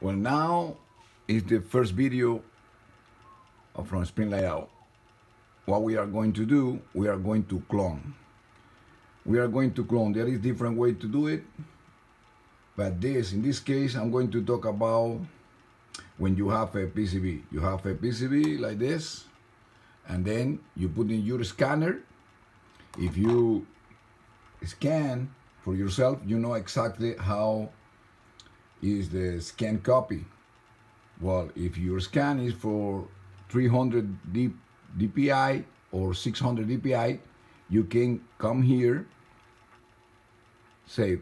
Well, now is the first video from Sprint Layout. What we are going to do, we are going to clone. We are going to clone. There is different way to do it. But this, in this case, I'm going to talk about when you have a PCB. You have a PCB like this, and then you put in your scanner. If you scan for yourself, you know exactly how is the scan copy. Well, if your scan is for 300 D, DPI or 600 DPI, you can come here, say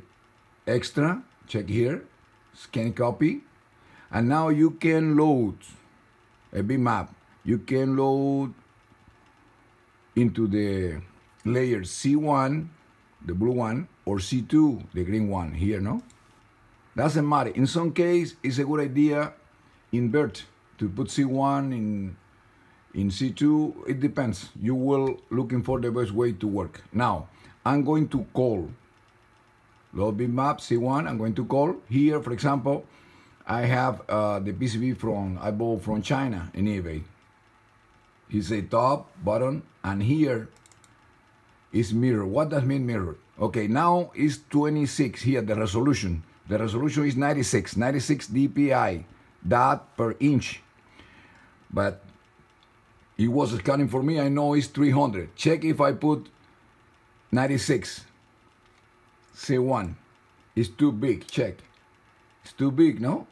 extra, check here, scan copy, and now you can load a bitmap. You can load into the layer C1, the blue one, or C2, the green one here, no? Doesn't matter. In some case, it's a good idea invert to put C1 in in C2. It depends. You will looking for the best way to work. Now, I'm going to call load bitmap C1. I'm going to call here, for example. I have uh, the PCB from I bought from China in eBay. It's a top button, and here is mirror. What does mean mirror? Okay, now it's 26 here, the resolution. The resolution is 96, 96 dpi, dot per inch. But it was scanning for me, I know it's 300. Check if I put 96. C1. It's too big, check. It's too big, no?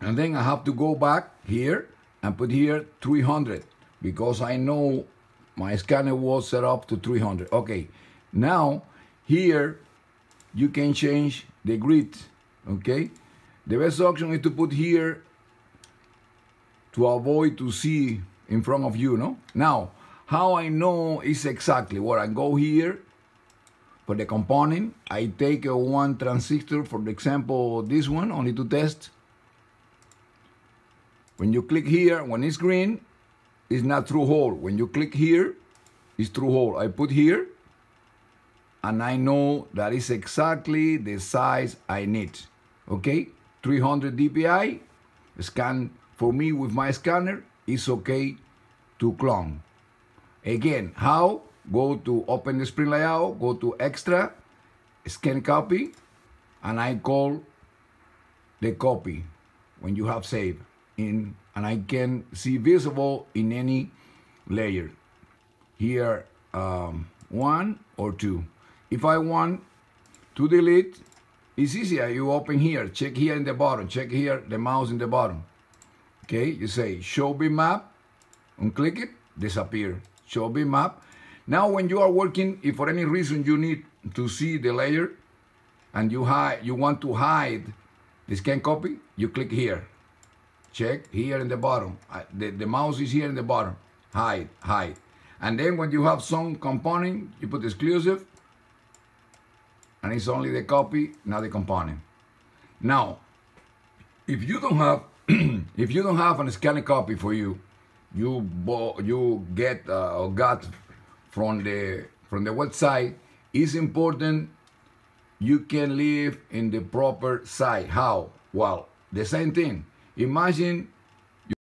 And then I have to go back here and put here 300 because I know my scanner was set up to 300. Okay, now here you can change the grid okay? The best option is to put here to avoid to see in front of you no? Now how I know is exactly what I go here for the component. I take a one transistor for example this one only to test. When you click here when it's green it's not through hole. When you click here it's through hole. I put here and I know that is exactly the size I need. Okay, 300 dpi, scan for me with my scanner, is okay to clone. Again, how? Go to open the Sprint Layout, go to extra, scan copy, and I call the copy when you have saved in, and I can see visible in any layer. Here, um, one or two. If I want to delete, it's easier. You open here, check here in the bottom, check here the mouse in the bottom. Okay, you say show bitmap, and click it, disappear. Show bitmap. Now when you are working, if for any reason you need to see the layer and you hide, you want to hide the scan copy, you click here. Check here in the bottom. The, the mouse is here in the bottom. Hide, hide. And then when you have some component, you put exclusive, and it's only the copy, not the component. Now, if you don't have if you don't have a scanning copy for you, you you get uh, or got from the from the website, it's important you can live in the proper site. How? Well, the same thing. Imagine